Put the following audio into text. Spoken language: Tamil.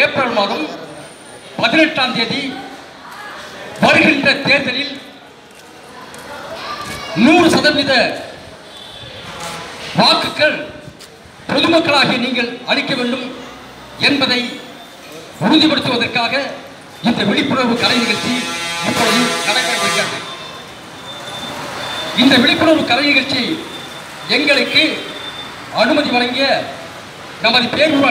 ஏப்ரல் மாதம் பதினெட்டாம் தேதி வருகின்ற தேர்தலில் நூறு சதவீத வாக்குகள் பொதுமக்களாகிய நீங்கள் அளிக்க வேண்டும் என்பதை உறுதிப்படுத்துவதற்காக இந்த விழிப்புணர்வு கலை நிகழ்ச்சி இப்பொழுது நடைபெறப்படுகிறது இந்த விழிப்புணர்வு கலை நிகழ்ச்சி எங்களுக்கு அனுமதி வழங்கிய நமது பேரூராட்சி